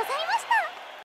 ございました。